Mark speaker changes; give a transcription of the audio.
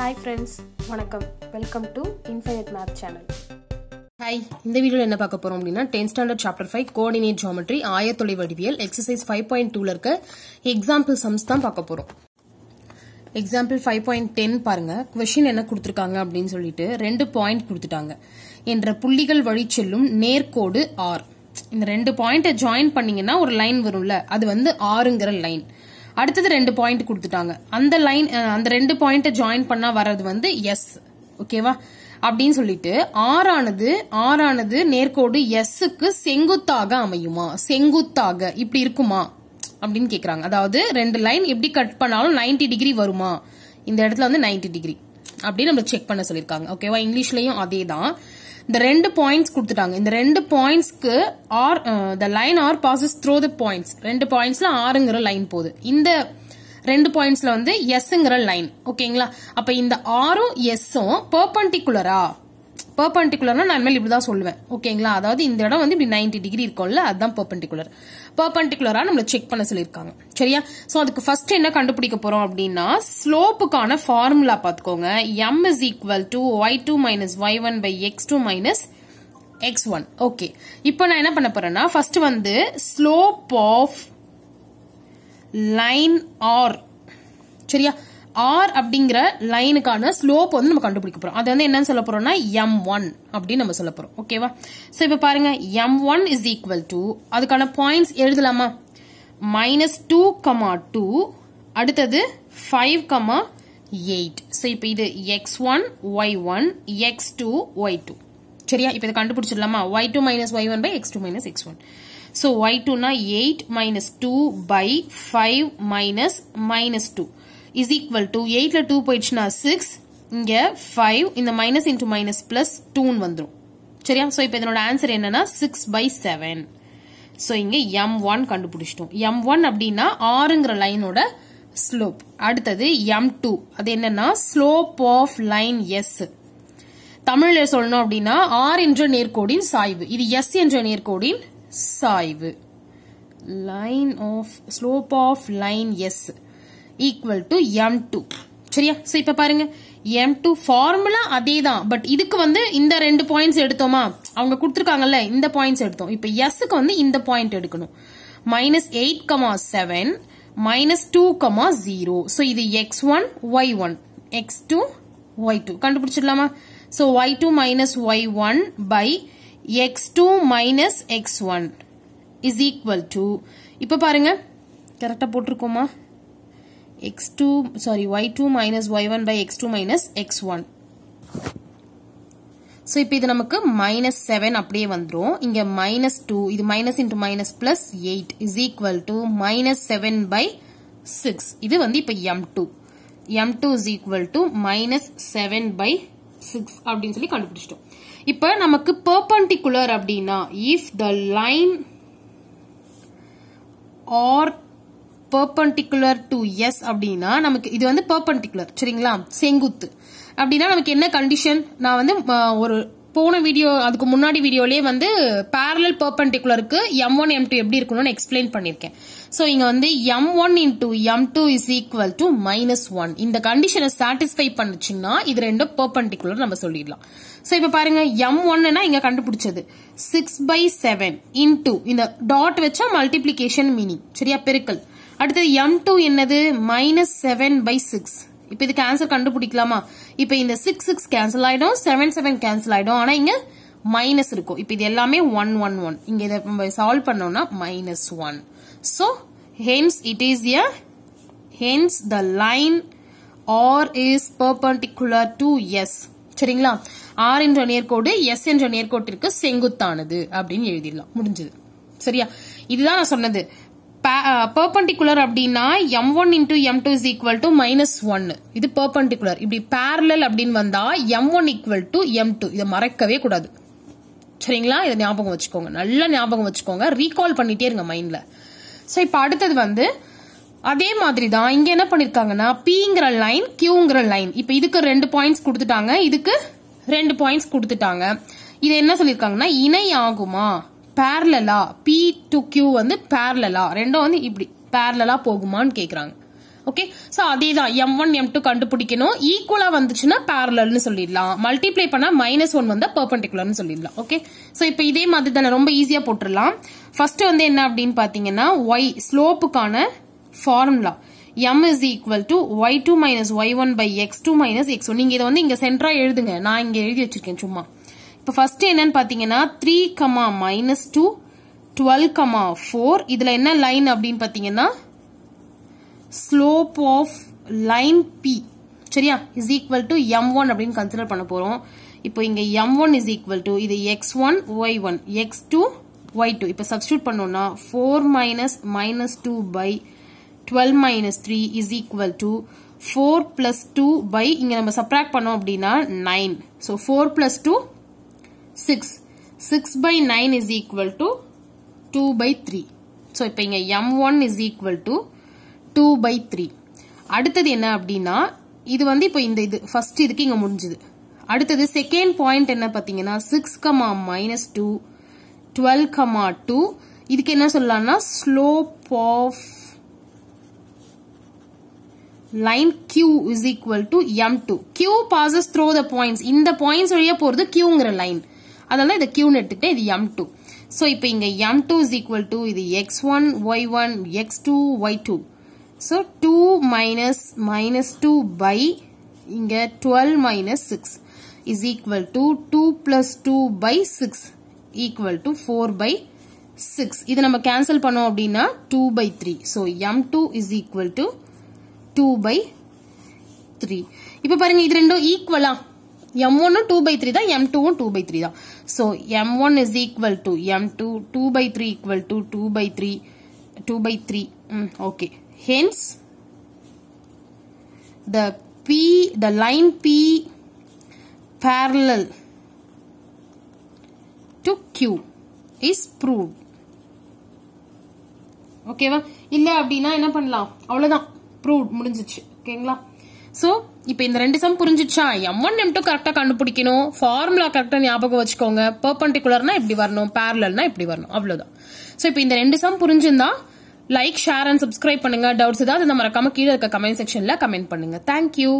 Speaker 1: Hi friends வணக்கம். Welcome to infinite map channel
Speaker 2: hi இந்த வீடியோவில் என்ன பார்க்க போறோம் அப்படின்னா tenth standard chapter five coordinate geometry ஆயத்தொலை வடிவியல் எக்ஸசைஸ் ஃபைவ் பாயிண்ட் டூல இருக்க எக்ஸாம்பிள் சம்ஸ் தான் பார்க்க போறோம். எக்ஸாம்பிள் ஃபைவ் பாயிண்ட் டென் பாருங்க. கொஷின் என்ன கொடுத்துருக்காங்க அப்படின்னு சொல்லிட்டு ரெண்டு பாயிண்ட் கொடுத்துட்டாங்க. என்ற புள்ளிகள் வழி செல்லும் நேர்கோடு ஆர் இந்த ரெண்டு பாயிண்ட்டை ஜாயின் பண்ணீங்கன்னா ஒரு லைன் வரும்ல அது வந்து ஆறுங்கிற லைன் அடுத்தது ரெண்டு பாயிண்ட் கொடுத்துட்டாங்க. அந்த லைன் அந்த ரெண்டு பாயிண்ட்டை ஜாயின் பண்ணா வர்றது வந்து எஸ் ஓகேவா அப்படின்னு சொல்லிட்டு ஆறானது ஆறானது நேர்கோடு எஸ்ஸுக்கு செங்குத்தாக அமையுமா? செங்குத்தாக இப்படி இருக்குமா? அப்படின்னு கேக்குறாங்க. அதாவது ரெண்டு லைன் எப்படி கட் பண்ணாலும் 90 டிகிரி வருமா? இந்த இடத்துல வந்து 90 டிகிரி அப்படின்னு நம்ம செக் பண்ண சொல்லியிருக்காங்க. ஓகேவா இங்கிலீஷ்லயும் அதே தான் இந்த ரெண்டு பாயிண்ட்ஸ் கொடுத்துட்டாங்க. இந்த ரெண்டு பாயிண்ட்ஸ்க்கு R the line R passes through the points ரெண்டு பாயிண்ட்ஸ்ல ஆறுங்கிற லைன் போகுது. இந்த ரெண்டு பாயிண்ட்ஸ்ல வந்து எஸ்ங்கிற லைன் ஓகேங்களா? அப்ப இந்த ஆரும் எஸ்ஸும் பெர்பண்டிகுலரா பெர்பண்டிகுலர்னா நான் மேல் இப்படிதான் சொல்லுவேன். ஓகேங்களா? அதாவது இந்த இடம் வந்து இப்படி 90 டிகிரி இருக்கும்ல அதுதான் பெர்பண்டிகுலர் பெர்பண்டிகுலரா நம்மளை செக் பண்ண சொல்லியிருக்காங்க. சரியா? ஸோ அதுக்கு ஃபர்ஸ்ட் என்ன கண்டுபிடிக்க போகிறோம் அப்படின்னா ஸ்லோப்புக்கான ஃபார்முலா பார்த்துக்கோங்க. M is equal to Y two minus Y one by X two minus X one okay இப்போ நான் என்ன பண்ண போறேன்னா ஃபர்ஸ்ட் வந்து ஸ்லோப் ஆஃப் லைன் ஆர் சரியா? ஆர் அப்படிங்கிற லைனுக்கான ஸ்லோப் வந்து நம்ம கண்டுபிடிக்க போறோம். அது வந்து என்னன்னு சொல்ல போறோம்னா எம் ஒன் அப்படின்னு நம்ம சொல்ல போறோம். ஓகேவா சோ இப்ப பாருங்க. M one is equal to அதுக்கான பாயிண்ட்ஸ் எழுதலாமா? மைனஸ் டூ கமா டூ அடுத்தது ஃபைவ் கமா எயிட் ஸோ இப்போ இது X one Y one X two Y two சரியா? இப்போ இதை கண்டுபிடிச்சிடலாமா? Y two minus Y one by X two minus X one so Y டூனா eight minus two by five minus minus two is equal to எயிட்ல two போயிடுச்சுன்னா six இங்கே five இந்த minus into minus plus டூன்னு வந்துடும் சரியா? So இப்போ இதனோட ஆன்சர் என்னன்னா சிக்ஸ் பை செவன் ஸோ இங்கே எம் ஒன் கண்டுபிடிச்சிட்டோம். எம் ஒன் அப்படின்னா ஆறுங்கிற லைனோட ஸ்லோப் அடுத்தது எம் டூ அது என்னன்னா ஸ்லோப் ஆஃப் லைன் எஸ் தமிழ்ல சொல்லணும் அப்படின்னா ஆர் என்ற நேர்கோடின் சாய்வு. இது எஸ் என்ற நேர்கோடின் சாய்வு. Line of slope of line S equal to M two சரியா? சோ இப்ப பாருங்க. எம் டூ ஃபார்முலா அதே தான் பட் இதுக்கு வந்து இந்த ரெண்டு பாயிண்ட்ஸ் எடுத்தோமா? அவங்க கொடுத்துருக்காங்கல்ல இந்த பாயிண்ட்ஸ் எடுத்தோம். இப்ப எஸ்க்கு வந்து இந்த பாயிண்ட் எடுக்கணும். Minus eight comma seven minus two comma zero so இது X one Y one X two Y two கண்டுபிடிச்சிடலாமா? So Y two minus Y one by X two minus X one is equal to இப்போ பாருங்க. கரெக்டாக போட்டிருக்கோமா? X2 sorry y2 minus y1 by x2 minus x1 so இப்போ இது நமக்கு minus 7 அப்படியே வந்துரும் இங்க minus 2 இது minus into minus plus 8 is equal to minus 7 by 6 இது வந்து இப்ப m2 m2 is equal to minus 7 by 6 அப்படின்னு சொல்லி கண்டுபிடிச்சிட்டோம் இப்ப நமக்கு perpendicular அப்படின்னா if the line or perpendicular to S அப்படின்னா நமக்கு இது வந்து perpendicular சரிங்களா? செங்குத்து. அப்படின்னா நமக்கு என்ன கண்டிஷன் நான் வந்து ஒரு போன வீடியோ அதுக்கு முன்னாடி வீடியோலேயே வந்து பேரலல் perpendicularக்கு எம் ஒன் எம் டூ எப்படி இருக்கணும்னு எக்ஸ்பிளைன் பண்ணியிருக்கேன். ஸோ இங்கே வந்து M one into M two is equal to minus one இந்த கண்டிஷனை சாட்டிஸ்ஃபை பண்ணுச்சுன்னா இது ரெண்டும் பெர்பண்டிகுலர் நம்ம சொல்லிடலாம். ஸோ இப்போ பாருங்க எம் ஒன்னுனா இங்கே கண்டுபிடிச்சது. சிக்ஸ் பை செவன் இன்டூ இந்த டாட் வச்சா மல்டிபிளிகேஷன் மீனிங் சரியா? பெருக்கல். அடுத்தது எம் டூ என்னது? மைனஸ் செவன் பை சிக்ஸ் இப்போ இதுக்கு ஆன்சர் கண்டுபிடிக்கலாமா? இப்போ இந்த சிக்ஸ் சிக்ஸ் கேன்சல் ஆயிடும் செவன் செவன் கேன்சல் ஆயிடும். ஆனா இங்க மைனஸ் இருக்கும். இப்போ இது எல்லாமே ஒன் ஒன் ஒன் இங்க இதை நம்ம சால்வ் பண்ணோம்னா minus one so hence it is a hence the line R is perpendicular to S சரிங்களா? ஆர் என்ற நேர்கோடு எஸ் என்ற நேர்கோட்டிற்கு செங்குத்தானது அப்படின்னு எழுதிடலாம். முடிஞ்சது. சரியா? இதுதான் நான் சொன்னது. பர்பண்டிகுலர் அப்படின்னா M one into M two is equal to minus one இது பர்பண்டிகுலர் இப்படி பேரலல் அப்படின்னு வந்தா M one equal to M two இதை மறக்கவே கூடாது. சரிங்களா? இதை ஞாபகம் வச்சுக்கோங்க. நல்லா ஞாபகம் வச்சுக்கோங்க. ரீகால் பண்ணிட்டே இருங்க மைண்ட்ல ஸோ இப்போ அடுத்தது வந்து அதே மாதிரி தான் இங்க என்ன பண்ணிருக்காங்கன்னா பிங்கிற லைன் கியூங்கிற லைன் இப்போ இதுக்கு ரெண்டு பாயிண்ட்ஸ் கொடுத்துட்டாங்க. இதுக்கு ரெண்டு பாயிண்ட்ஸ் கொடுத்துட்டாங்க. இது என்ன சொல்லிருக்காங்கன்னா இணை ஆகுமா பேரலா பி டு கியூ வந்து பேரலா ரெண்டும் வந்து இப்படி பேரலா போகுமான்னு கேக்குறாங்க. ஓகே சோ அதே தான் எம் ஒன் எம் டூ கண்டுபிடிக்கணும் ஈக்குவலா வந்துச்சுன்னா பேரலர்னு சொல்லிடலாம். மல்டிப்ளை பண்ணா மைனஸ் ஒன் வந்தால் பெர்பெண்டிகுலர்னு சொல்லிடலாம். ஓகே சோ இப்போ இதே மாதிரி தானே. ரொம்ப ஈஸியா போட்டுடலாம். ஃபர்ஸ்ட் வந்து என்ன அப்படின்னு பாத்தீங்கன்னா Y ஸ்லோப்புக்கான formula m is equal to y2 minus y1 by x2 minus x1 நீங்க இதை வந்து இங்க சென்டரா எழுதுங்க. நான் இங்க எழுதி வச்சிருக்கேன் சும்மா. இப்போ ஃபர்ஸ்ட் என்னன்னு பார்த்தீங்கன்னா three comma minus two twelve comma four இதுல என்ன லைன் அப்படின்னு பாத்தீங்கன்னா ஸ்லோப் ஆஃப் லைன் பி சரியா? Is equal to M one அப்படின்னு கன்சிடர் பண்ண போறோம். இப்போ இங்க M one is equal to இது X one Y one X two Y two இப்போ சப்ஸ்டியூட் பண்ணோம்னா four minus minus two by twelve minus three is equal to four plus two by இங்க நம்ம சப்ராக்ட் பண்ணோம் அப்படின்னா nine so four plus two six six by nine is equal to two by three so இப்போ இங்கே M one is equal to two by three அடுத்தது என்ன அப்படின்னா இது வந்து இப்போ இந்த இது ஃபர்ஸ்ட் இதுக்கு இங்கே முடிஞ்சுது. அடுத்தது செகண்ட் பாயிண்ட் என்ன பார்த்தீங்கன்னா six comma minus two twelve comma two இதுக்கு என்ன சொல்லலாம்னா slope of line Q is equal to M2. Q passes through the points இந்த பாயிண்ட்ஸ் வழியா போறது Qங்கிற லைன் அதனால இதை கியூன்னு எடுத்துக்கிட்டேன் இது எம் டூ ஸோ இப்போ இங்கே M two is equal to இது x one y one x two y two so two minus minus two by இங்கே twelve minus six is equal to two plus two by six equal to four by six இதை நம்ம cancel பண்ணோம் அப்படின்னா two by three so M two is equal to two by three இப்போ பாருங்க இது ரெண்டும் ஈக்குவலா m1 2 by 3 தான் m2 2 by 3 தான் so m1 is equal to m2 2 by 3 equal to 2 by 3 2 by 3 mm, okay hence the p the line p parallel to q is proved ஓகேவா இல்ல அப்படின்னா என்ன பண்ணலாம் அவ்வளவுதான் ப்ரூவ் முடிஞ்சிச்சு ஓகேங்களா சோ இப்போ இந்த ரெண்டு சம் புரிஞ்சிச்சா? எம் ஒன் எம் டூ கரெக்டா கண்டுபிடிக்கணும். ஃபார்முலா கரெக்டா ஞாபகம் வச்சுக்கோங்க. பெர்பண்டிகுலர்னா இப்படி வரணும். பேரலல்னா இப்படி வரணும். அவ்வளவுதான். சோ இப்போ இந்த ரெண்டு சம் புரிஞ்சிருந்தா லைக் ஷேர் அண்ட் சப்ஸ்கிரைப் பண்ணுங்க. டவுட்ஸ் ஏதாவது இந்த மறக்காம கீழே இருக்க கமெண்ட் செக்ஷன்ல கமெண்ட் பண்ணுங்க. தேங்க்யூ